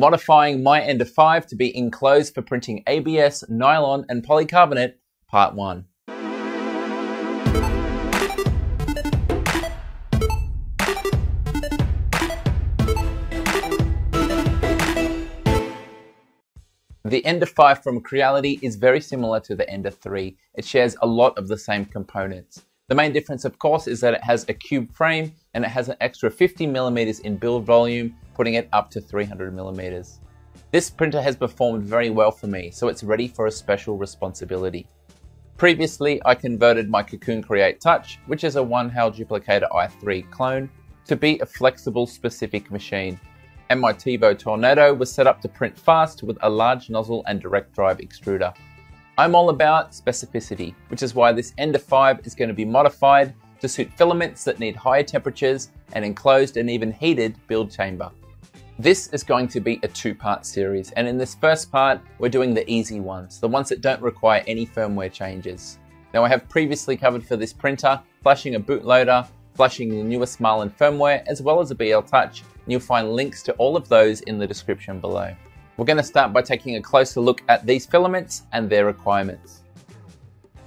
Modifying my Ender 5 to be enclosed for printing ABS, nylon, and polycarbonate, Part 1. The Ender 5 from Creality is very similar to the Ender 3. It shares a lot of the same components. The main difference, of course, is that it has a cube frame and it has an extra 50 millimeters in build volume, putting it up to 300 millimeters. This printer has performed very well for me, so it's ready for a special responsibility. Previously, I converted my Cocoon Create Touch, which is a Wanhao Duplicator i3 clone, to be a flexible specific machine. And my Tevo Tornado was set up to print fast with a large nozzle and direct drive extruder. I'm all about specificity, which is why this Ender 5 is going to be modified to suit filaments that need higher temperatures and enclosed and even heated build chamber. This is going to be a two-part series, and in this first part, we're doing the easy ones, the ones that don't require any firmware changes. Now I have previously covered for this printer, flashing a bootloader, flashing the newest Marlin firmware, as well as a BL Touch, and you'll find links to all of those in the description below. We're going to start by taking a closer look at these filaments and their requirements.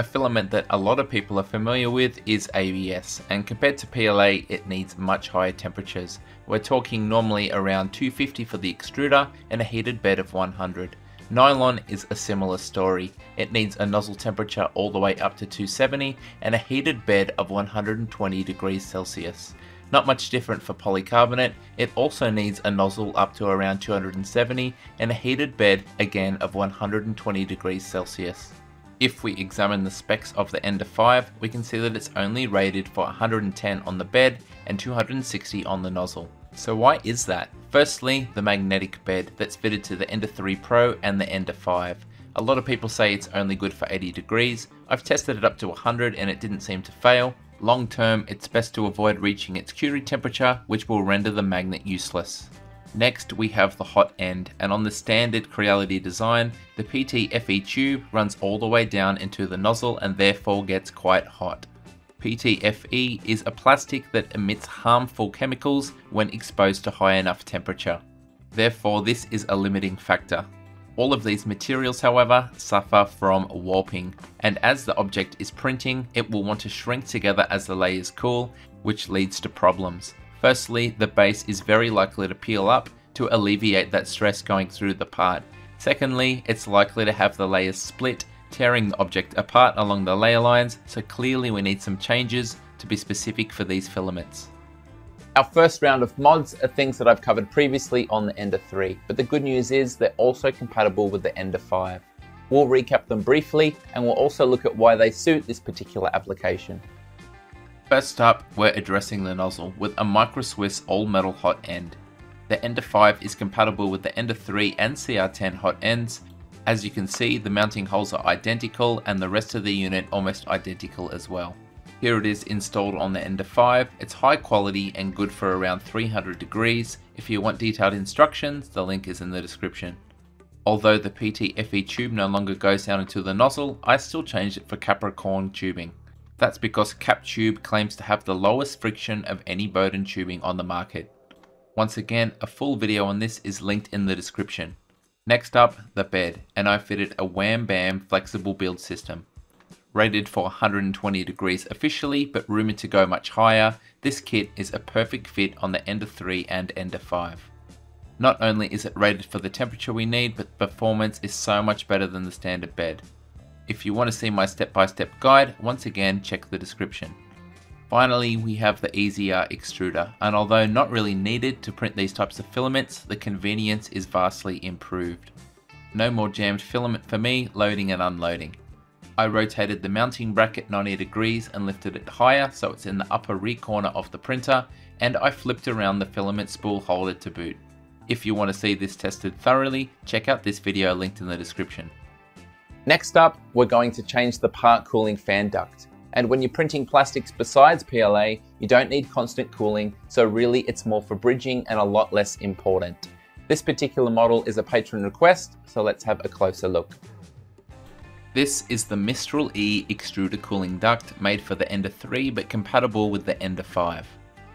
A filament that a lot of people are familiar with is ABS, and compared to PLA, it needs much higher temperatures. We're talking normally around 250 for the extruder and a heated bed of 100. Nylon is a similar story. It needs a nozzle temperature all the way up to 270 and a heated bed of 120 degrees Celsius. Not much different for polycarbonate, it also needs a nozzle up to around 270 and a heated bed again of 120 degrees Celsius. If we examine the specs of the Ender 5, we can see that it's only rated for 110 on the bed and 260 on the nozzle. So why is that? Firstly, the magnetic bed that's fitted to the Ender 3 Pro and the Ender 5. A lot of people say it's only good for 80 degrees. I've tested it up to 100 and it didn't seem to fail. Long term, it's best to avoid reaching its Curie temperature, which will render the magnet useless. Next, we have the hot end, and on the standard Creality design, the PTFE tube runs all the way down into the nozzle and therefore gets quite hot. PTFE is a plastic that emits harmful chemicals when exposed to high enough temperature. Therefore, this is a limiting factor. All of these materials, however, suffer from warping, and as the object is printing, it will want to shrink together as the layers cool, which leads to problems. Firstly, the base is very likely to peel up to alleviate that stress going through the part. Secondly, it's likely to have the layers split, tearing the object apart along the layer lines, so clearly we need some changes to be specific for these filaments. Our first round of mods are things that I've covered previously on the Ender 3, but the good news is they're also compatible with the Ender 5. We'll recap them briefly and we'll also look at why they suit this particular application. First up, we're addressing the nozzle with a Micro Swiss all metal hot end. The Ender 5 is compatible with the Ender 3 and CR10 hot ends. As you can see, the mounting holes are identical and the rest of the unit almost identical as well. Here it is installed on the Ender 5. It's high quality and good for around 300 degrees. If you want detailed instructions, the link is in the description. Although the PTFE tube no longer goes down into the nozzle, I still changed it for Capricorn tubing. That's because Cap Tube claims to have the lowest friction of any Bowden tubing on the market. Once again, a full video on this is linked in the description. Next up, the bed, and I fitted a Wham Bam flexible build system. Rated for 120 degrees officially, but rumoured to go much higher, this kit is a perfect fit on the Ender 3 and Ender 5. Not only is it rated for the temperature we need, but the performance is so much better than the standard bed. If you want to see my step-by-step -step guide, once again check the description. Finally, we have the EZR extruder, and although not really needed to print these types of filaments, the convenience is vastly improved. No more jammed filament for me, loading and unloading. I rotated the mounting bracket 90 degrees and lifted it higher so it's in the upper rear corner of the printer and I flipped around the filament spool holder to boot. If you want to see this tested thoroughly, check out this video linked in the description. Next up, we're going to change the part cooling fan duct. And when you're printing plastics besides PLA, you don't need constant cooling, so really it's more for bridging and a lot less important. This particular model is a patron request, so let's have a closer look. This is the Mistral E extruder cooling duct made for the Ender 3 but compatible with the Ender 5.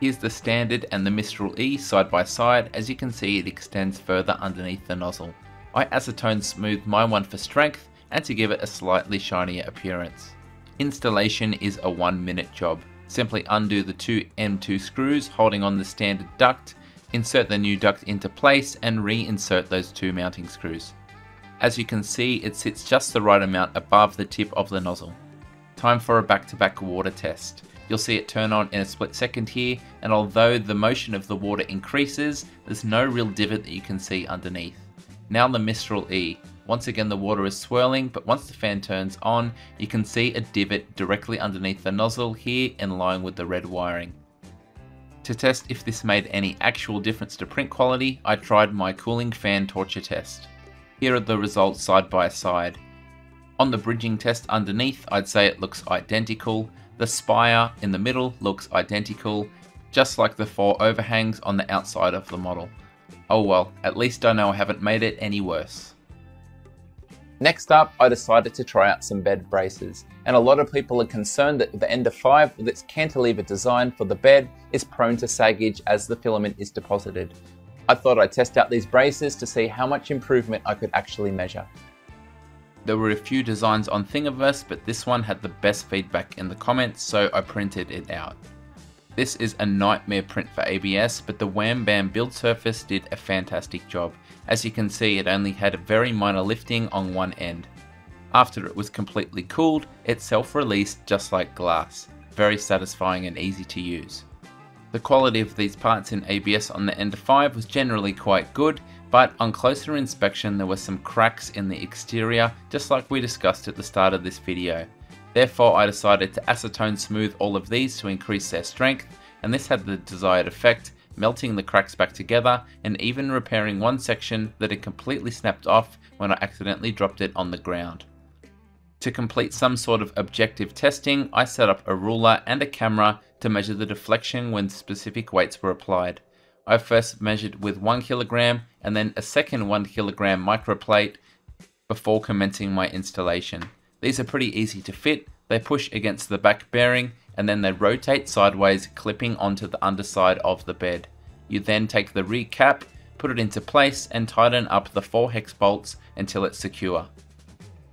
Here's the standard and the Mistral E side by side, as you can see it extends further underneath the nozzle. I acetone smoothed my one for strength and to give it a slightly shinier appearance. Installation is a one minute job. Simply undo the two M2 screws holding on the standard duct, insert the new duct into place and reinsert those two mounting screws. As you can see it sits just the right amount above the tip of the nozzle. Time for a back-to-back -back water test. You'll see it turn on in a split second here and although the motion of the water increases, there's no real divot that you can see underneath. Now the Mistral E. Once again the water is swirling, but once the fan turns on, you can see a divot directly underneath the nozzle here in line with the red wiring. To test if this made any actual difference to print quality, I tried my cooling fan torture test. Here are the results side by side. On the bridging test underneath, I'd say it looks identical. The spire in the middle looks identical, just like the four overhangs on the outside of the model. Oh well, at least I know I haven't made it any worse. Next up, I decided to try out some bed braces, and a lot of people are concerned that the Ender 5 with its cantilever design for the bed is prone to saggage as the filament is deposited. I thought I'd test out these braces to see how much improvement I could actually measure. There were a few designs on Thingiverse, but this one had the best feedback in the comments, so I printed it out. This is a nightmare print for ABS, but the Wham Bam build surface did a fantastic job. As you can see, it only had a very minor lifting on one end. After it was completely cooled, it self-released just like glass. Very satisfying and easy to use. The quality of these parts in ABS on the Ender 5 was generally quite good, but on closer inspection there were some cracks in the exterior, just like we discussed at the start of this video. Therefore I decided to acetone smooth all of these to increase their strength and this had the desired effect, melting the cracks back together and even repairing one section that had completely snapped off when I accidentally dropped it on the ground. To complete some sort of objective testing, I set up a ruler and a camera to measure the deflection when specific weights were applied. I first measured with 1 kilogram and then a second 1 kilogram microplate before commencing my installation. These are pretty easy to fit, they push against the back bearing and then they rotate sideways clipping onto the underside of the bed. You then take the rear cap, put it into place and tighten up the 4 hex bolts until it's secure.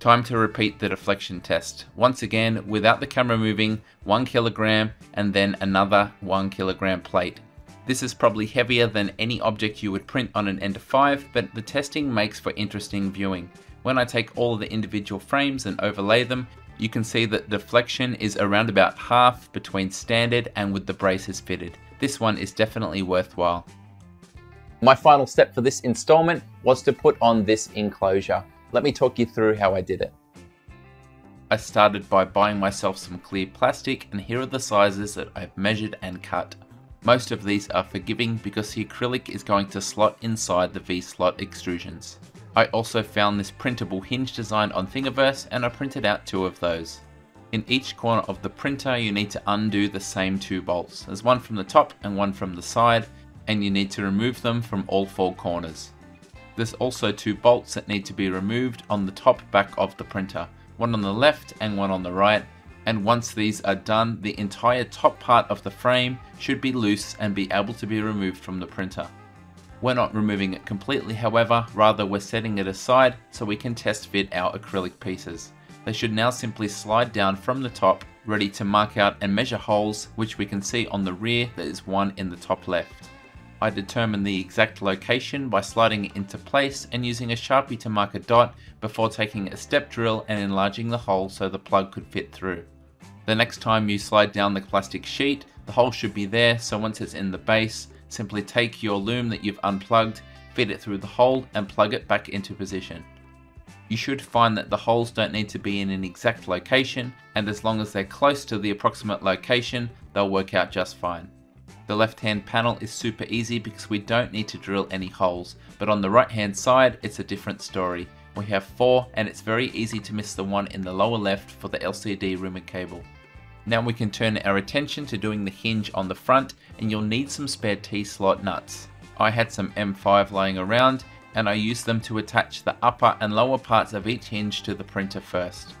Time to repeat the deflection test. Once again, without the camera moving, 1 kilogram and then another 1 kilogram plate. This is probably heavier than any object you would print on an Ender 5, but the testing makes for interesting viewing. When I take all of the individual frames and overlay them, you can see that deflection is around about half between standard and with the braces fitted. This one is definitely worthwhile. My final step for this installment was to put on this enclosure. Let me talk you through how I did it. I started by buying myself some clear plastic and here are the sizes that I've measured and cut. Most of these are forgiving because the acrylic is going to slot inside the V-slot extrusions. I also found this printable hinge design on Thingiverse and I printed out two of those. In each corner of the printer you need to undo the same two bolts. There's one from the top and one from the side and you need to remove them from all four corners. There's also two bolts that need to be removed on the top back of the printer, one on the left and one on the right and once these are done the entire top part of the frame should be loose and be able to be removed from the printer. We're not removing it completely however, rather we're setting it aside so we can test fit our acrylic pieces. They should now simply slide down from the top, ready to mark out and measure holes which we can see on the rear there is one in the top left. I determine the exact location by sliding it into place and using a sharpie to mark a dot before taking a step drill and enlarging the hole so the plug could fit through. The next time you slide down the plastic sheet, the hole should be there so once it's in the base, Simply take your loom that you've unplugged, feed it through the hole and plug it back into position. You should find that the holes don't need to be in an exact location and as long as they're close to the approximate location, they'll work out just fine. The left hand panel is super easy because we don't need to drill any holes, but on the right hand side it's a different story. We have four and it's very easy to miss the one in the lower left for the LCD ribbon cable. Now we can turn our attention to doing the hinge on the front and you'll need some spare T-slot nuts. I had some M5 laying around and I used them to attach the upper and lower parts of each hinge to the printer first.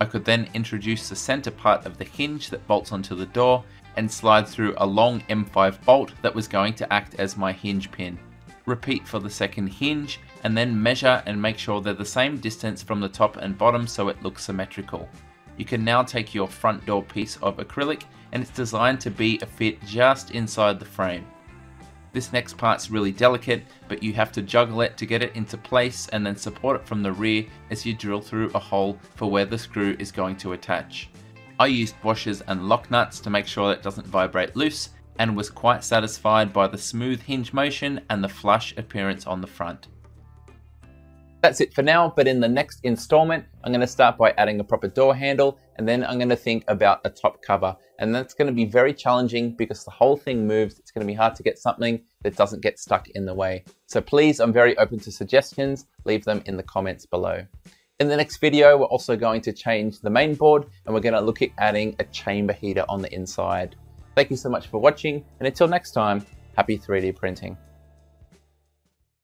I could then introduce the center part of the hinge that bolts onto the door and slide through a long M5 bolt that was going to act as my hinge pin. Repeat for the second hinge and then measure and make sure they're the same distance from the top and bottom so it looks symmetrical. You can now take your front door piece of acrylic and it's designed to be a fit just inside the frame. This next part's really delicate, but you have to juggle it to get it into place and then support it from the rear as you drill through a hole for where the screw is going to attach. I used washers and lock nuts to make sure that it doesn't vibrate loose and was quite satisfied by the smooth hinge motion and the flush appearance on the front. That's it for now, but in the next installment, I'm going to start by adding a proper door handle and then I'm going to think about a top cover. And that's going to be very challenging because the whole thing moves. It's going to be hard to get something that doesn't get stuck in the way. So please, I'm very open to suggestions. Leave them in the comments below. In the next video, we're also going to change the main board and we're going to look at adding a chamber heater on the inside. Thank you so much for watching and until next time, happy 3D printing.